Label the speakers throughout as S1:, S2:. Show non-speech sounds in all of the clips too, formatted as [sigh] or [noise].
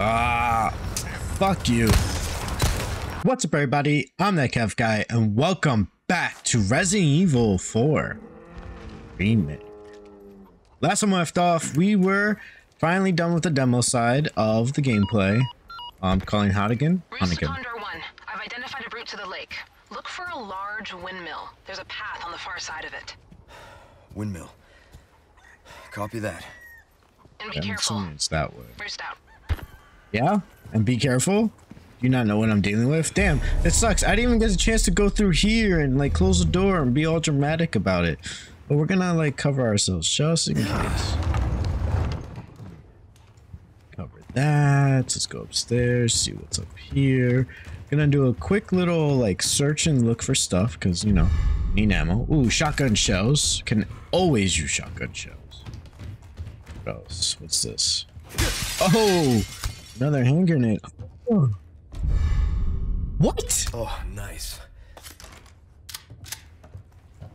S1: Ah, fuck you. What's up, everybody? I'm that Kev guy, and welcome back to Resident Evil 4 Remake. Last time we left off, we were finally done with the demo side of the gameplay. I'm calling Hunnigan. Hunnigan.
S2: Condor 1, I've identified a route to the lake. Look for a large windmill. There's a path on the far side of it.
S3: Windmill. Copy that.
S2: And be
S1: I'm
S2: careful.
S1: assuming it's that way.
S2: Roost out.
S1: Yeah, and be careful. You not know what I'm dealing with? Damn, it sucks. I didn't even get a chance to go through here and like close the door and be all dramatic about it. But we're gonna like cover ourselves just in case. Cover that. Let's go upstairs, see what's up here. Gonna do a quick little like search and look for stuff because you know, need ammo. Ooh, shotgun shells. Can always use shotgun shells. What else? What's this? Oh, another hand grenade. Oh. What?
S3: Oh, nice.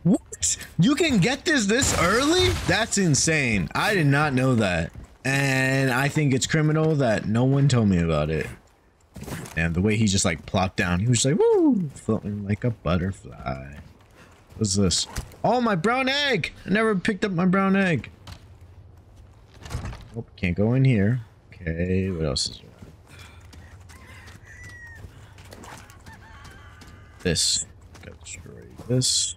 S1: What? You can get this this early? That's insane. I did not know that. And I think it's criminal that no one told me about it. And the way he just like plopped down, he was just like, woo, floating like a butterfly. What's this? Oh, my brown egg! I never picked up my brown egg. Oh, can't go in here. Okay, what else is there? This. Gotta destroy this.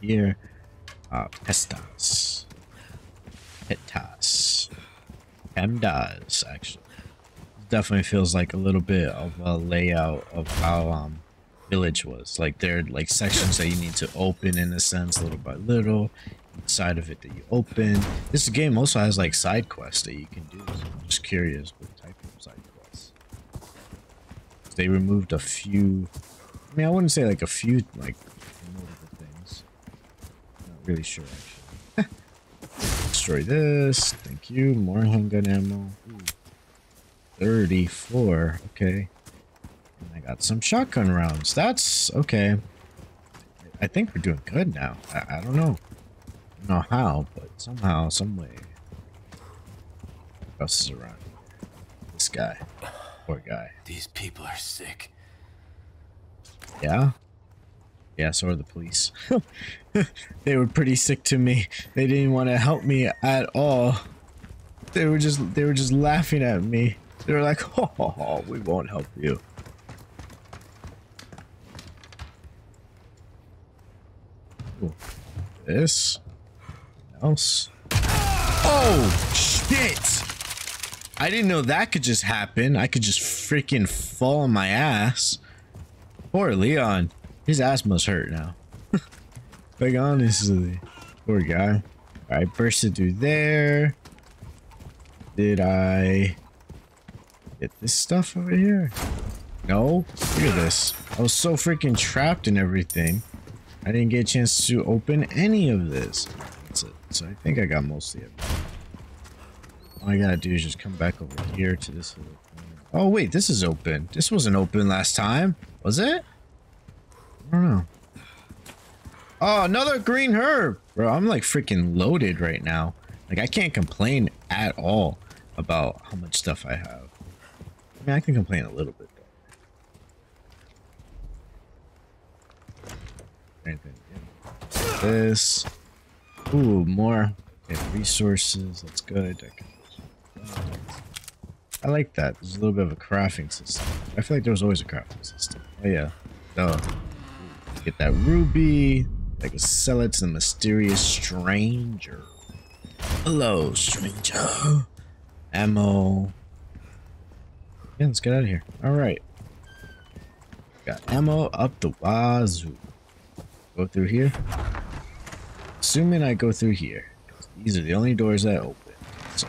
S1: Here. Uh, pestas. Petas. Pemdas, actually. Definitely feels like a little bit of a layout of how um village was. Like there are like sections that you need to open in a sense, little by little. Inside of it that you open. This game also has like side quests that you can do. So I'm just curious what type of side quests. They removed a few. I mean, I wouldn't say like a few like notable things. Not really sure actually. [laughs] Destroy this. Thank you. More handgun ammo. Ooh. 34. Okay. And I got some shotgun rounds. That's okay. I think we're doing good now. I, I don't know. Don't know how, but somehow, some way. Else is around? This guy. Poor guy.
S3: These people are sick.
S1: Yeah? Yeah, so are the police. [laughs] they were pretty sick to me. They didn't want to help me at all. They were just they were just laughing at me. They were like, [laughs] "Oh, we won't help you." Ooh. This else. Oh shit! I didn't know that could just happen. I could just freaking fall on my ass. Poor Leon. His ass must hurt now. [laughs] like honestly. Poor guy. I bursted through there. Did I get this stuff over here? No? Look at this. I was so freaking trapped in everything. I didn't get a chance to open any of this. That's it. So I think I got mostly it. All I gotta do is just come back over here to this little corner. Oh wait, this is open. This wasn't open last time. Was it? I don't know. Oh, another green herb. Bro, I'm like freaking loaded right now. Like I can't complain at all about how much stuff I have. I mean, I can complain a little bit. Anything. This. Ooh, more okay, resources. That's good. I, like that. There's a little bit of a crafting system. I feel like there was always a crafting system. Oh yeah. So get that ruby. I can sell it to the mysterious stranger. Hello, stranger. Ammo. Yeah, let's get out of here. All right. Got ammo up the wazoo. Go through here. Assuming I go through here. These are the only doors that open. So.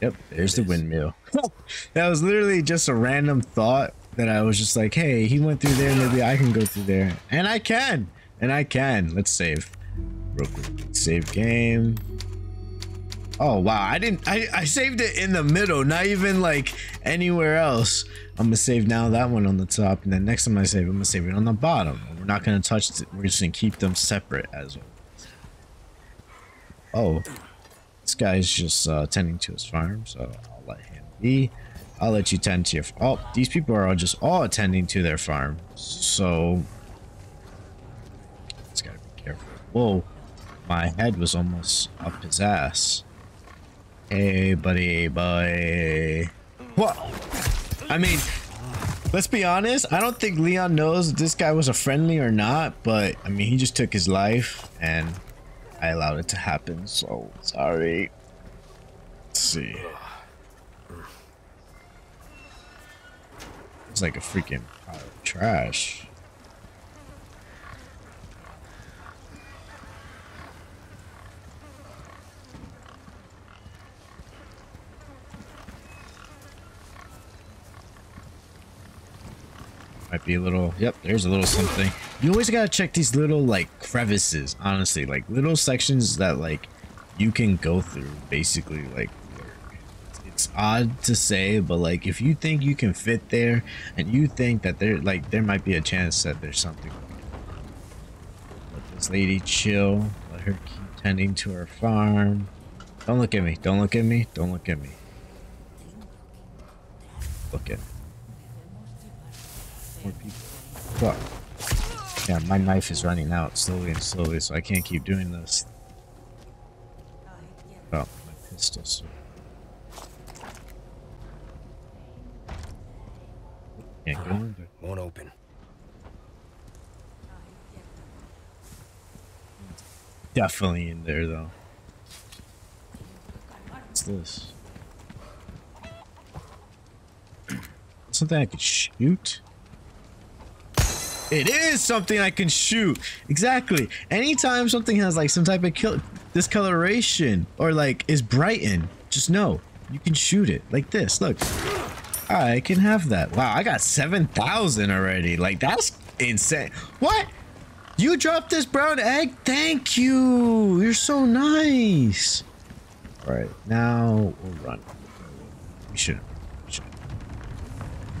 S1: Yep, there's the windmill. [laughs] that was literally just a random thought that I was just like, hey, he went through there, maybe I can go through there. And I can. And I can. Let's save. Real quick. Save game. Oh wow, I didn't I, I saved it in the middle, not even like anywhere else. I'm gonna save now that one on the top, and then next time I save, I'm gonna save it on the bottom. We're not gonna touch it. We're just gonna keep them separate as well. Oh, this guy's just uh, tending to his farm, so I'll let him be. I'll let you tend to your. Oh, these people are all just all attending to their farm, so It's gotta be careful. Whoa, my head was almost up his ass. Hey, buddy, boy. What? I mean, let's be honest. I don't think Leon knows this guy was a friendly or not, but I mean, he just took his life and I allowed it to happen. So sorry. Let's see. It's like a freaking pile of trash. Might be a little, yep, there's a little something. You always gotta check these little, like, crevices, honestly. Like, little sections that, like, you can go through, basically, like, it's odd to say, but, like, if you think you can fit there, and you think that there, like, there might be a chance that there's something. Let this lady chill. Let her keep tending to her farm. Don't look at me. Don't look at me. Don't look at me. Look at me more people. Fuck. Yeah, my knife is running out slowly and slowly, so I can't keep doing this. Oh, my pistol. So. Can't go in there.
S3: Won't open.
S1: Definitely in there, though. What's this? Something I could shoot? It is something I can shoot. Exactly. Anytime something has like some type of discoloration or like is brightened, just know you can shoot it like this. Look, I can have that. Wow, I got 7,000 already. Like that's insane. What? You dropped this brown egg? Thank you. You're so nice. All right, now we'll run. We shouldn't. We shouldn't.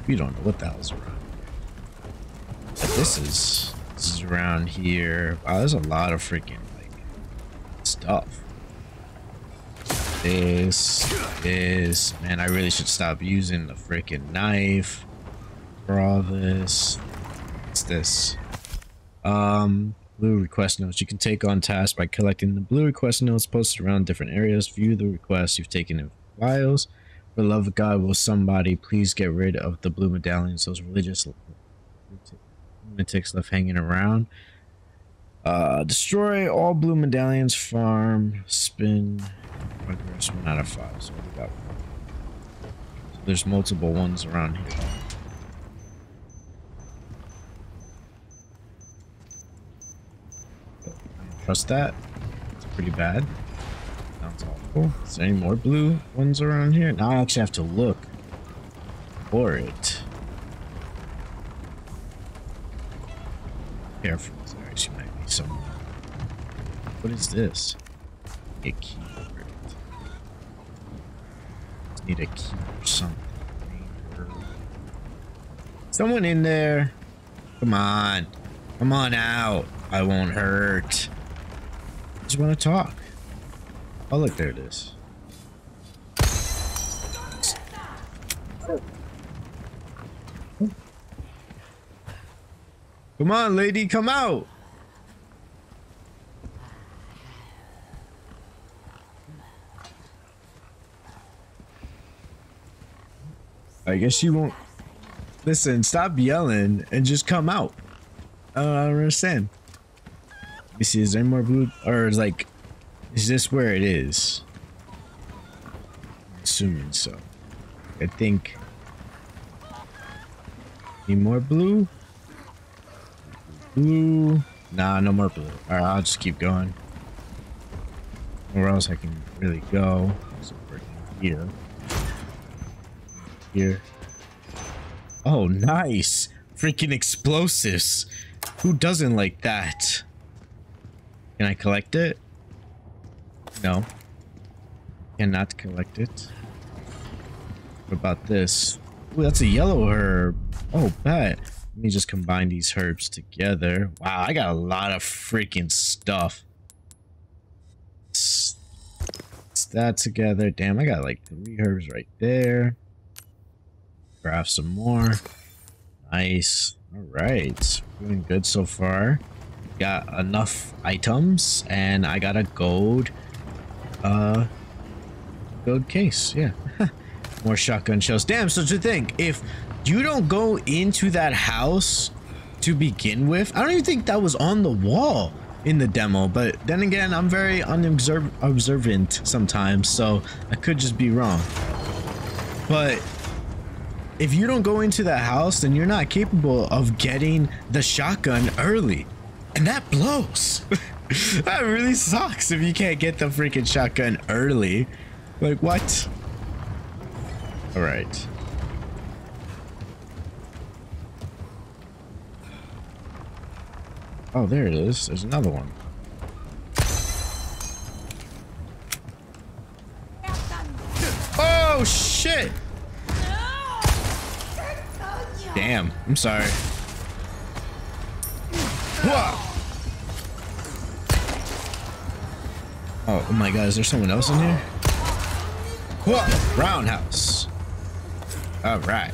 S1: We don't know what the hell's around. This is this is around here. Wow, there's a lot of freaking like stuff. This, this, man, I really should stop using the freaking knife for all this. What's this? Um, blue request notes. You can take on tasks by collecting the blue request notes posted around different areas. View the requests you've taken in files. For love of God, will somebody please get rid of the blue medallions? Those religious lunatics left hanging around. Uh, destroy all blue medallions. Farm. Spin. Progress one out of five. So we got. So there's multiple ones around here. Trust that. It's pretty bad. Sounds awful. Is there any more blue ones around here? Now I actually have to look for it. Careful. There actually might be some. What is this? A keyboard. Need a key or something. Someone in there. Come on. Come on out. I won't hurt. I just want to talk. Oh, look, there it is. Come on, lady, come out. I guess you won't. Listen, stop yelling and just come out. I don't understand. Let me see, is there more blue? Or is like, is this where it is? I'm assuming so. I think. Need more blue? Blue. Nah, no more blue. Alright, I'll just keep going. Where else I can really go? Here. Here. Oh, nice. Freaking explosives. Who doesn't like that? Can I collect it? No. Cannot collect it. What about this? Ooh, that's a yellow herb. Oh, bet. Let me just combine these herbs together. Wow, I got a lot of freaking stuff. It's that together. Damn, I got like three herbs right there. Grab some more. Nice. All right. Doing good so far. Got enough items and I got a gold uh gold case. Yeah. [laughs] More shotgun shells. Damn, so to think, if you don't go into that house to begin with, I don't even think that was on the wall in the demo, but then again, I'm very unobservant sometimes, so I could just be wrong. But if you don't go into that house, then you're not capable of getting the shotgun early. And that blows. [laughs] that really sucks if you can't get the freaking shotgun early. Like, what? All right. Oh, there it is. There's another one. Oh, shit! Damn, I'm sorry. Oh, oh my god, is there someone else in here? Whoa! Roundhouse. Alright.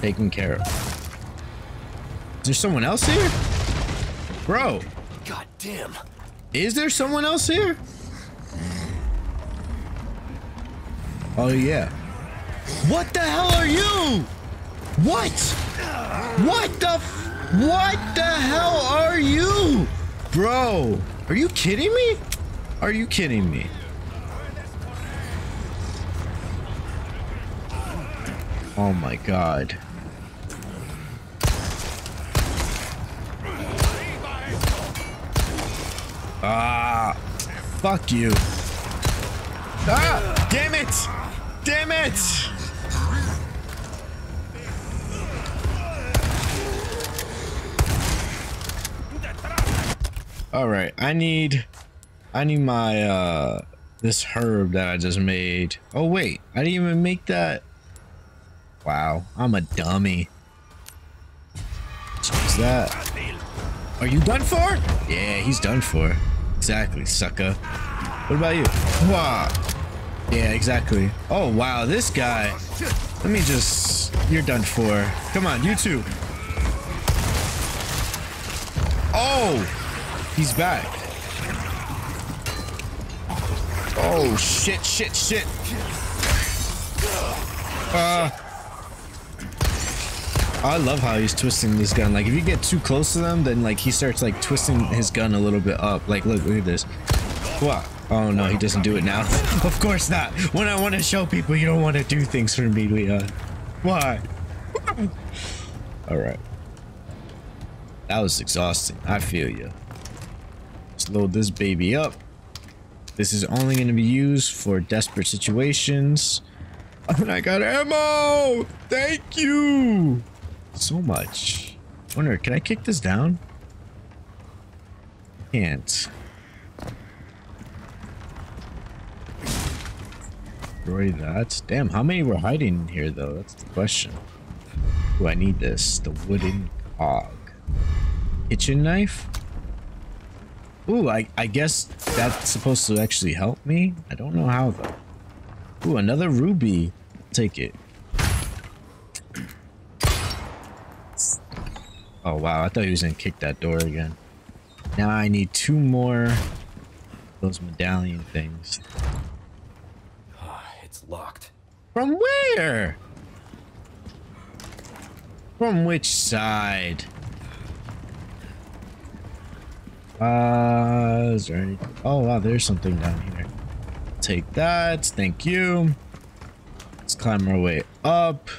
S1: Taken care of. Is there someone else here? Bro.
S3: God damn.
S1: Is there someone else here? Oh, yeah. What the hell are you? What? What the What the hell are you? Bro, are you kidding me? Are you kidding me? Oh my god. Ah, fuck you. Ah, damn it! Damn it! All right, I need, I need my, uh, this herb that I just made. Oh wait, I didn't even make that. Wow, I'm a dummy. What's that? Are you done for? Yeah, he's done for. Exactly, sucker. What about you? Wow. Yeah, exactly. Oh, wow, this guy. Let me just... You're done for. Come on, you too. Oh! He's back. Oh, shit, shit, shit. Uh... I love how he's twisting this gun. Like, if you get too close to them, then, like, he starts, like, twisting his gun a little bit up. Like, look, look at this. What? Oh, no, he doesn't do it now. [laughs] of course not. When I want to show people, you don't want to do things for me, Leon. Why? All right. That was exhausting. I feel you. Let's load this baby up. This is only going to be used for desperate situations. [laughs] And I got ammo! Thank you! So much. Wonder, can I kick this down? Can't. Destroy that. Damn, how many were hiding here though? That's the question. Do I need this? The wooden cog. Kitchen knife? Ooh, I, I guess that's supposed to actually help me? I don't know how though. Ooh, another ruby. Take it. Oh wow, I thought he was gonna kick that door again. Now I need two more those medallion things.
S3: it's locked.
S1: From where? From which side? Uh, is there any? Oh wow, there's something down here. Take that, thank you. Let's climb our way up.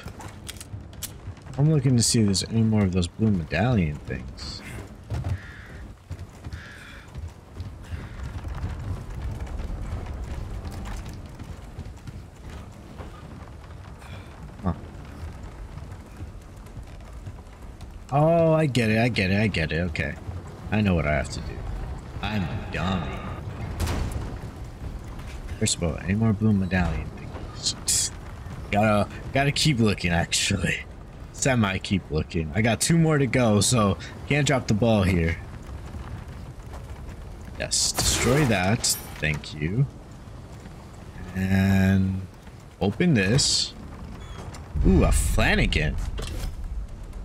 S1: I'm looking to see if there's any more of those blue medallion things. Oh, I get it, I get it, I get it, okay. I know what I have to do. I'm dumb. First of all, any more blue medallion things? [laughs] gotta, gotta keep looking, actually semi keep looking. I got two more to go, so can't drop the ball here. Yes, destroy that. Thank you. And open this. Ooh, a Flanagan.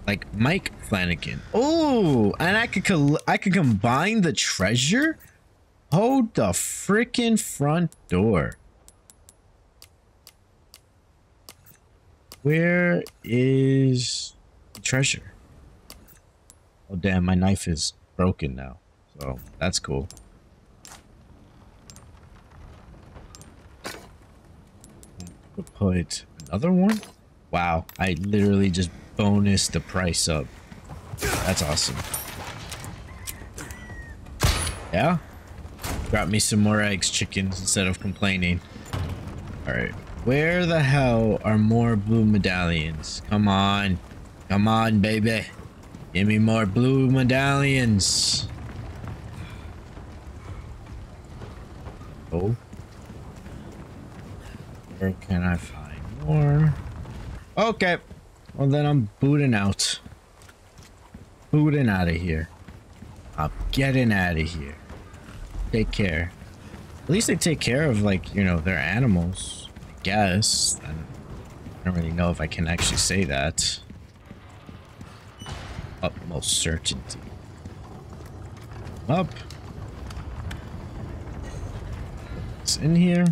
S1: Like Mike Flanagan. Oh, and I could I could combine the treasure. Hold the freaking front door. Where is the treasure? Oh damn, my knife is broken now. So that's cool. Put another one? Wow, I literally just bonus the price up. That's awesome. Yeah? Got me some more eggs, chickens, instead of complaining. Alright. Where the hell are more blue medallions? Come on. Come on, baby. Give me more blue medallions. Oh. Where can I find more? Okay. Well, then I'm booting out. Booting out of here. I'm getting out of here. Take care. At least they take care of, like, you know, their animals. Guess. I don't really know if I can actually say that. Utmost certainty. Up. It's in here.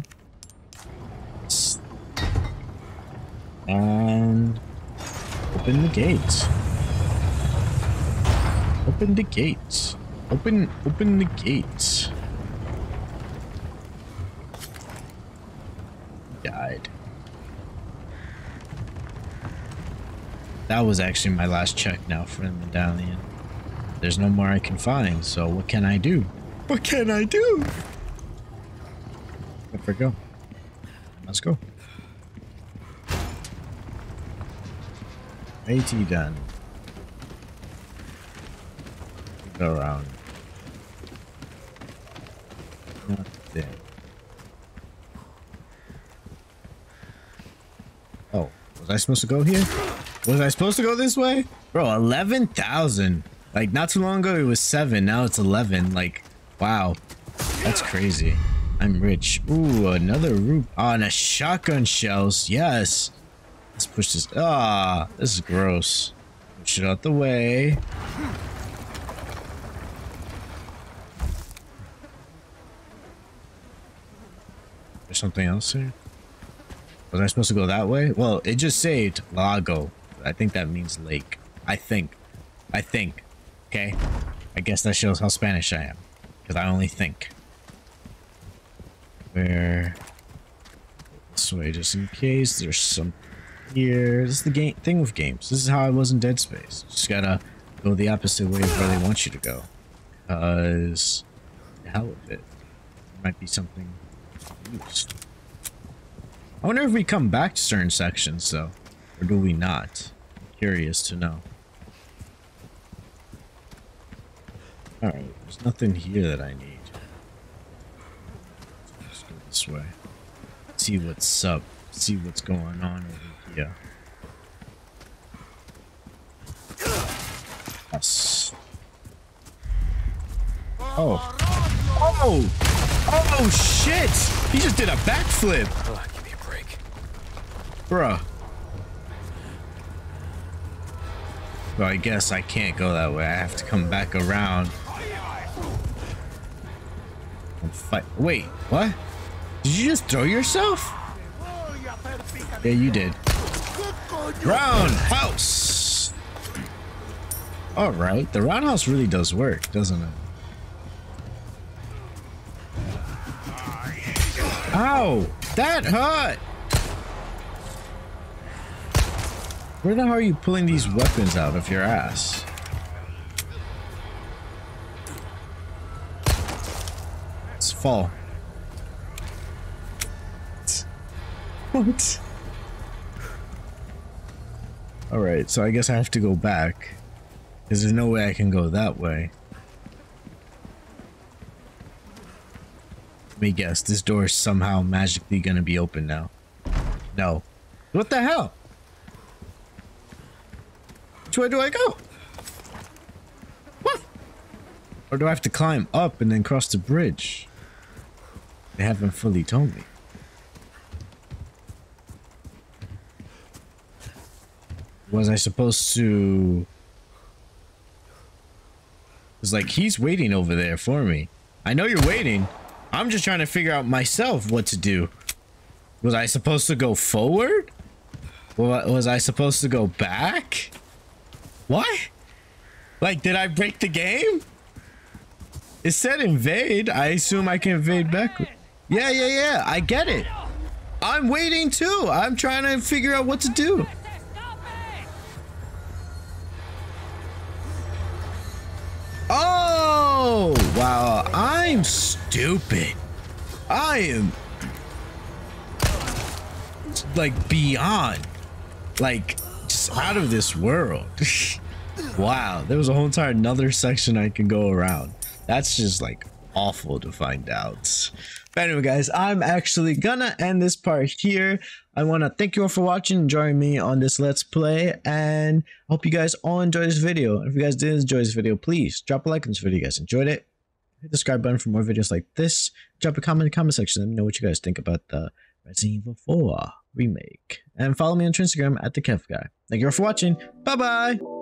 S1: And open the gates. Open the gates. Open open the gates. That was actually my last check now for the medallion. There's no more I can find, so what can I do? What can I do? Let her go. Let's go. AT done. Go around. Nothing. Oh, was I supposed to go here? Was I supposed to go this way? Bro, 11,000. Like, not too long ago it was 7, now it's 11. Like, wow. That's crazy. I'm rich. Ooh, another root. Oh, and a shotgun shells. Yes. Let's push this. Ah, this is gross. Push it out the way. There's something else here. Was I supposed to go that way? Well, it just saved Lago. I think that means lake. I think. I think. Okay? I guess that shows how Spanish I am. Because I only think. Where... This way, just in case there's some here. This is the game thing with games. This is how I was in Dead Space. Just gotta go the opposite way of where they want you to go. Because the hell with it. it might be something used. I wonder if we come back to certain sections though. Or do we not? I'm curious to know. Alright, there's nothing here that I need. Let's go this way. See what's up. See what's going on over here. Yes. Oh. Oh! Oh shit! He just did a backflip!
S3: Oh, give me a break.
S1: Bruh. Well, I guess I can't go that way. I have to come back around. And fight. Wait, what? Did you just throw yourself? Yeah, you did. Roundhouse! Alright, the roundhouse really does work, doesn't it? Ow! That hurt! Where the hell are you pulling these weapons out of your ass? Let's fall. [laughs] What? Alright, so I guess I have to go back. Because there's no way I can go that way. Let me guess, this door is somehow magically gonna be open now. No. What the hell? Which way do I go? What? Or do I have to climb up and then cross the bridge? They haven't fully told me. Was I supposed to... It's like, he's waiting over there for me. I know you're waiting. I'm just trying to figure out myself what to do. Was I supposed to go forward? Was I supposed to go back? What? Like, did I break the game? It said invade. I assume I can invade back. Yeah, yeah, yeah. I get it. I'm waiting too. I'm trying to figure out what to do. Oh, wow. I'm stupid. I am like beyond like out of this world. wow, there was a whole entire another section I can go around. That's just like awful to find out. But anyway, guys, I'm actually gonna end this part here. I want to thank you all for watching and joining me on this Let's Play, and I hope you guys all enjoyed this video. If you guys did enjoy this video, please drop a like on this video. You guys enjoyed it. Hit the subscribe button for more videos like this. Drop a comment in the comment section. Let me know what you guys think about the Resident Evil 4 remake. And follow me on Instagram at the Kev Guy. Thank you all for watching. Bye bye.